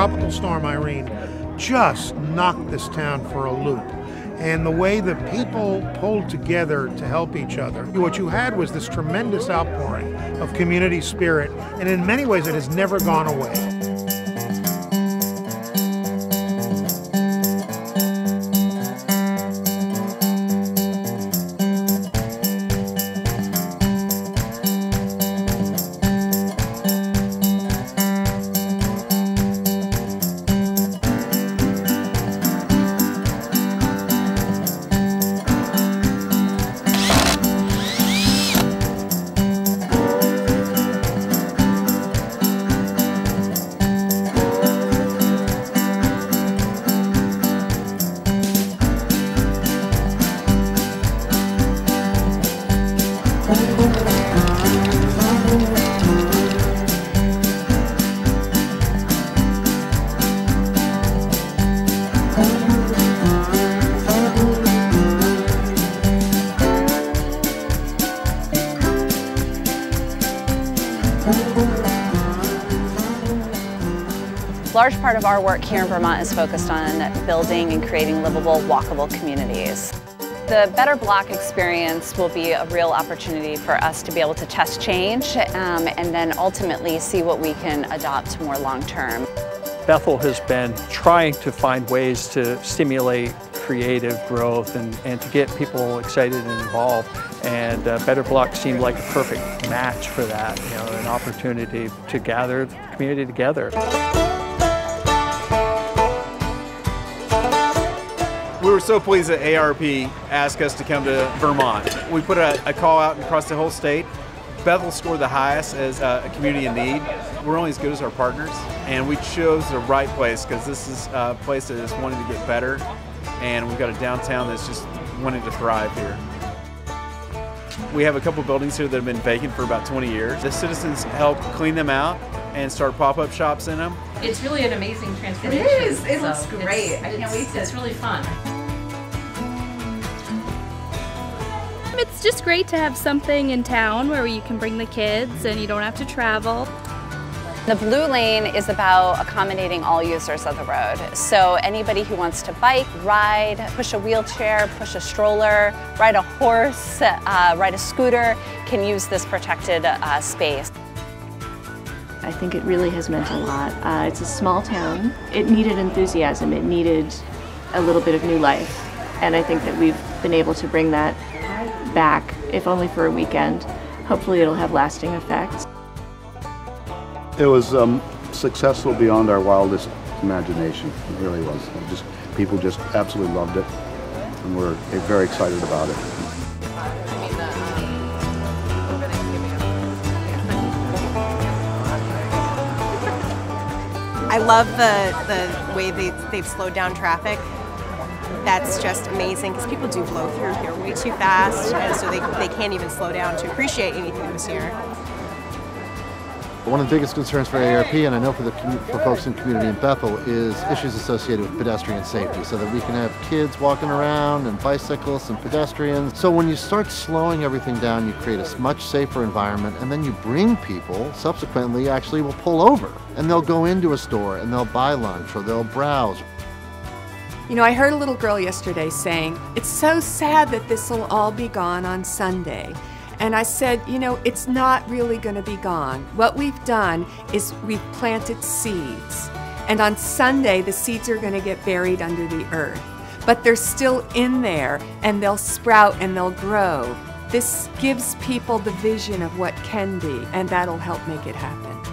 Tropical Storm Irene just knocked this town for a loop. And the way that people pulled together to help each other, what you had was this tremendous outpouring of community spirit, and in many ways it has never gone away. Large part of our work here in Vermont is focused on building and creating livable, walkable communities. The Better Block experience will be a real opportunity for us to be able to test change um, and then ultimately see what we can adopt more long term. Bethel has been trying to find ways to stimulate creative growth and, and to get people excited and involved. And uh, Better Block seemed like a perfect match for that, you know, an opportunity to gather the community together. We were so pleased that AARP asked us to come to Vermont. We put a, a call out across the whole state. Bethel scored the highest as uh, a community in need. We're only as good as our partners, and we chose the right place because this is a place that is wanting to get better, and we've got a downtown that's just wanting to thrive here. We have a couple buildings here that have been vacant for about 20 years. The citizens helped clean them out and start pop-up shops in them. It's really an amazing transformation. It is. It so looks great. I can't wait to. It's really fun. It's just great to have something in town where you can bring the kids and you don't have to travel. The Blue Lane is about accommodating all users of the road. So anybody who wants to bike, ride, push a wheelchair, push a stroller, ride a horse, uh, ride a scooter can use this protected uh, space. I think it really has meant a lot. Uh, it's a small town. It needed enthusiasm. It needed a little bit of new life. And I think that we've been able to bring that back, if only for a weekend. Hopefully it'll have lasting effects. It was um, successful beyond our wildest imagination. It really was. It just People just absolutely loved it, and we're very excited about it. I love the, the way they, they've slowed down traffic that's just amazing because people do blow through here way too fast, and so they, they can't even slow down to appreciate anything this year. One of the biggest concerns for AARP, and I know for the for folks in community in Bethel, is issues associated with pedestrian safety, so that we can have kids walking around and bicyclists and pedestrians. So when you start slowing everything down, you create a much safer environment, and then you bring people subsequently actually will pull over, and they'll go into a store and they'll buy lunch or they'll browse. You know, I heard a little girl yesterday saying, It's so sad that this will all be gone on Sunday. And I said, You know, it's not really going to be gone. What we've done is we've planted seeds. And on Sunday, the seeds are going to get buried under the earth. But they're still in there and they'll sprout and they'll grow. This gives people the vision of what can be, and that'll help make it happen.